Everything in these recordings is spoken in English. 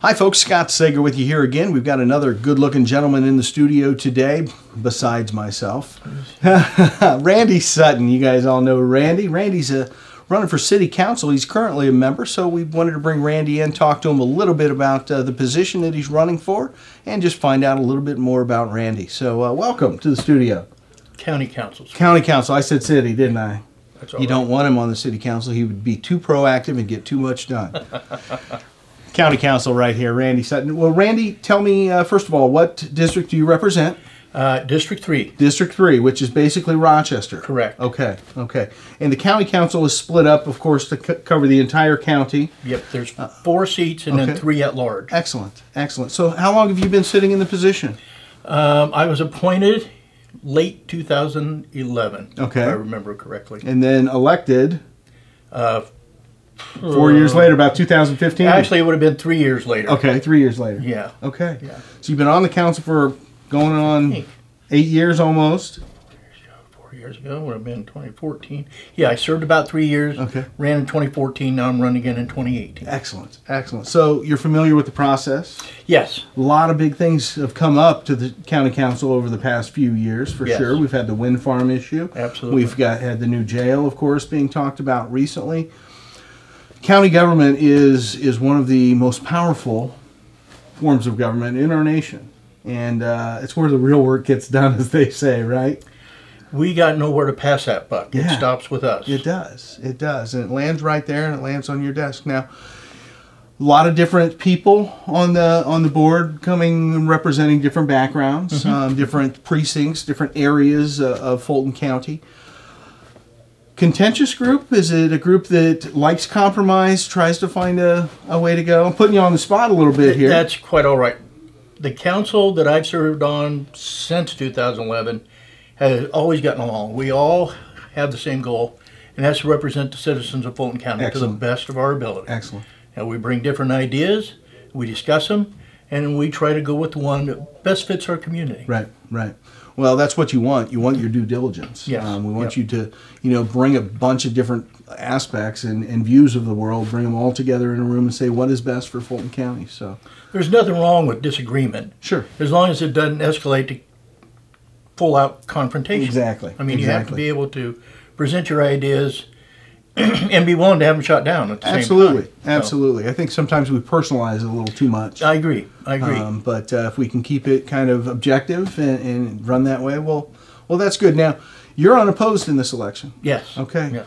Hi, folks. Scott Sager with you here again. We've got another good looking gentleman in the studio today, besides myself. Randy Sutton. You guys all know Randy. Randy's a, running for city council. He's currently a member, so we wanted to bring Randy in, talk to him a little bit about uh, the position that he's running for, and just find out a little bit more about Randy. So, uh, welcome to the studio. County councils. County council. I said city, didn't I? That's all You right. don't want him on the city council. He would be too proactive and get too much done. County council right here, Randy Sutton. Well, Randy, tell me, uh, first of all, what district do you represent? Uh, District three, District 3, which is basically Rochester. Correct. Okay, okay. And the county council is split up, of course, to c- cover the entire county. yep, there's four seats and then three at large. Excellent, excellent. So, how long have you been sitting in the position? Um, I was appointed late 2011, Okay. if I remember correctly. And then elected Uh, four years uh, later, about 2015? actually, it would have been three years later. Okay, three years later. Yeah. Okay. Yeah. So, you've been on the council for going on eight years almost. Four years ago would have been 2014. Yeah, I served about three years. Okay. Ran in 2014. Now I'm running again in 2018. Excellent, excellent. So you're familiar with the process. Yes. A lot of big things have come up to the county council over the past few years, for Yes. sure. We've had the wind farm issue. Absolutely. We've got had the new jail, of course, being talked about recently. County government is is one of the most powerful forms of government in our nation, and uh, it's where the real work gets done, as they say, right? We got nowhere to pass that buck. It stops with us. It does. It does. And it lands right there and it lands on your desk. Now, a lot of different people on the on the board coming and representing different backgrounds, um, different precincts, different areas uh, of Fulton County. Contentious group? Is it a group that likes compromise, tries to find a, a way to go? I'm putting you on the spot a little bit here. That's quite all right. The council that I've served on since 2011 has always gotten along. We all have the same goal, and that's to represent the citizens of Fulton County Excellent. to the best of our ability. Excellent. And we bring different ideas, we discuss them, and we try to go with the one that best fits our community. Right, right. Well, that's what you want. You want your due diligence. Yes. Um, we want Yep. you to, you know, bring a bunch of different aspects and, and views of the world, bring them all together in a room and say what is best for Fulton County. So, There's nothing wrong with disagreement, sure. as long as it doesn't escalate to full out confrontation. Exactly. I mean, you have to be able to present your ideas and be willing to have them shot down at the Absolutely, same time. So, absolutely. I think sometimes we personalize it a little too much. I agree. I agree. Um, but uh, if we can keep it kind of objective and, and run that way, well, well, that's good. Now, you're unopposed in this election. yes. okay. Yes.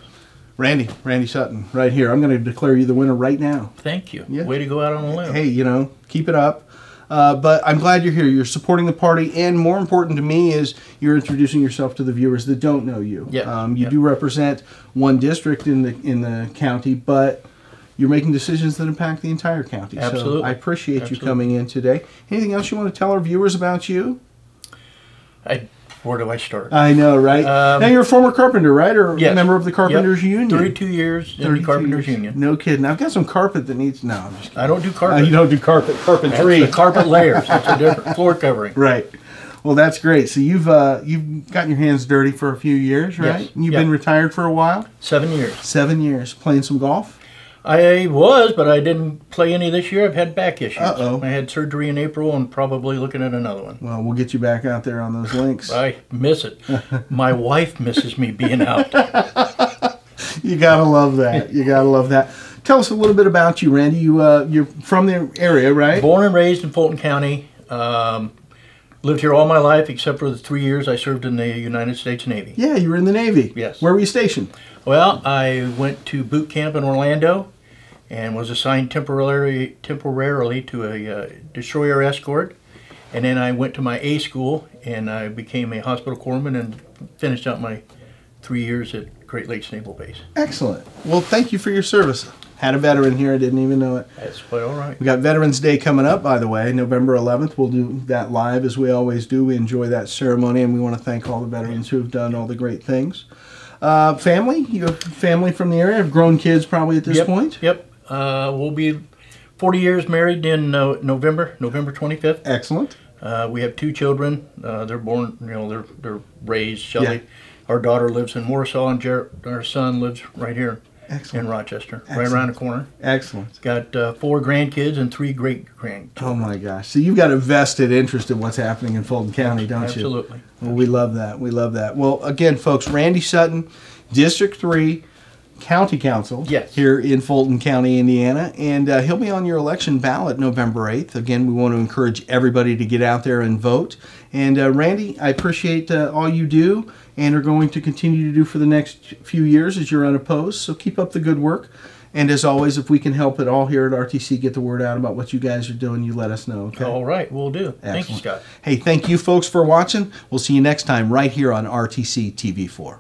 Randy, Randy Sutton, right here. I'm going to declare you the winner right now. Thank you. Yeah. Way to go out on a limb. hey, you know, keep it up. Uh, but I'm glad you're here. You're supporting the party, and more important to me is you're introducing yourself to the viewers that don't know you. Yeah, Um, you yeah. do represent one district in the in the county, but you're making decisions that impact the entire county. So Absolutely. I appreciate you coming in today. Anything else you want to tell our viewers about you? I, where do I start? I know, right? Um, now you're a former carpenter, right, or a Yes. member of the Carpenters Yep. Union? 32 years in the 32 Carpenters years. Union. No kidding. I've got some carpet that needs. No, I'm just kidding. I don't do Uh, carpet. you don't do carpet That's carpentry. the carpet layers. That's a different floor covering. Right. Well, that's great. So you've uh, you've gotten your hands dirty for a few years, right? Yes. You've Yep. been retired for a while. Seven years. Seven years playing some golf. I was, but I didn't play any this year. I've had back issues. Uh-oh. I had surgery in April and probably looking at another one. Well, we'll get you back out there on those links. I miss it. My wife misses me being out. You gotta love that. You gotta love that. Tell us a little bit about you, Randy. You uh, you're from the area, right? Born and raised in Fulton County. Um, lived here all my life except for the three years I served in the United States Navy. Yeah, you were in the Navy. Yes. Where were you stationed? Well, I went to boot camp in Orlando and was assigned temporarily temporarily to a uh, destroyer escort. And then I went to my A school and I became a hospital corpsman and finished out my three years at Great Lakes Naval Base. Excellent. Well, thank you for your service. Had a veteran here. I didn't even know it. That's quite all right. We got Veterans Day coming up, by the way, November 11th. We'll do that live as we always do. We enjoy that ceremony, and we want to thank all the veterans who have done all the great things. Uh, family, you have family from the area, have grown kids probably at this yep, point. Yep. Uh, we'll be 40 years married in uh, November, November 25th. Excellent. Uh, we have two children. Uh, they're born, you know, they're they're raised. Shelley, Yeah. our daughter lives in Warsaw, and our son lives right here Excellent. in Rochester, right around the corner. Excellent. Got uh, four grandkids and three great grandkids. Oh my gosh. So you've got a vested interest in what's happening in Fulton County, don't you? Absolutely. Well, we love that. We love that. Well, again, folks, Randy Sutton, District 3 County Council Yes. here in Fulton County, Indiana. And uh, he'll be on your election ballot November 8th. Again, we want to encourage everybody to get out there and vote. And uh, Randy, I appreciate uh, all you do and are going to continue to do for the next few years as you're unopposed. So keep up the good work. And as always, if we can help at all here at RTC get the word out about what you guys are doing, you let us know. Okay. All right, we'll do. Thank you, Scott. Hey, thank you folks for watching. We'll see you next time right here on RTC TV4.